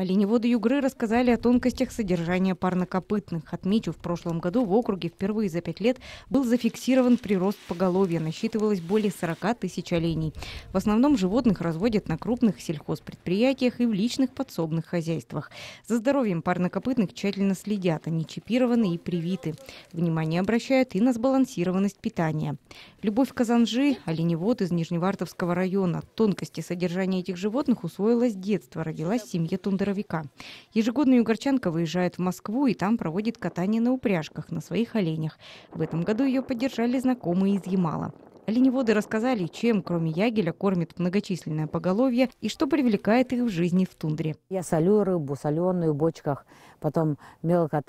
Оленеводы Югры рассказали о тонкостях содержания парнокопытных. Отмечу, в прошлом году в округе впервые за пять лет был зафиксирован прирост поголовья. Насчитывалось более 40 тысяч оленей. В основном животных разводят на крупных сельхозпредприятиях и в личных подсобных хозяйствах. За здоровьем парнокопытных тщательно следят. Они чипированы и привиты. Внимание обращают и на сбалансированность питания. Любовь Казанжи, оленевод из Нижневартовского района. Тонкости содержания этих животных усвоила с детства. Родилась в семье тундеровика. Ежегодно югорчанка выезжает в Москву и там проводит катание на упряжках на своих оленях. В этом году ее поддержали знакомые из Ямала. Оленеводы рассказали, чем, кроме ягеля, кормит многочисленное поголовье и что привлекает их в жизни в тундре. Я солю рыбу, соленую в бочках, потом мелко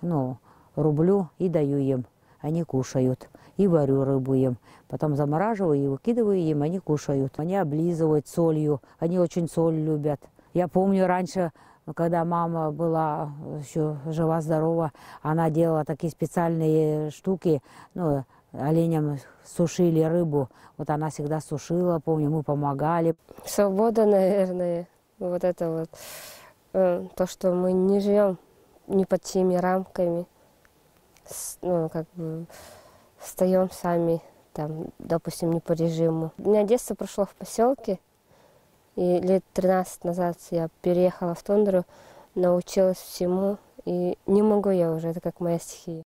ну, рублю и даю им. Они кушают. И варю рыбу им. Потом замораживаю и выкидываю им, они кушают. Они облизывают солью. Они очень соль любят. Я помню раньше, когда мама была еще жива-здорова, она делала такие специальные штуки, ну, оленям сушили рыбу. Вот она всегда сушила, помню, мы помогали. Свобода, наверное, вот это вот. Э, то, что мы не живем не под теми рамками, ну, как бы встаем сами, там, допустим, не по режиму. У меня детство прошло в поселке, и лет 13 назад я переехала в тундру, научилась всему, и не могу я уже, это как моя стихия.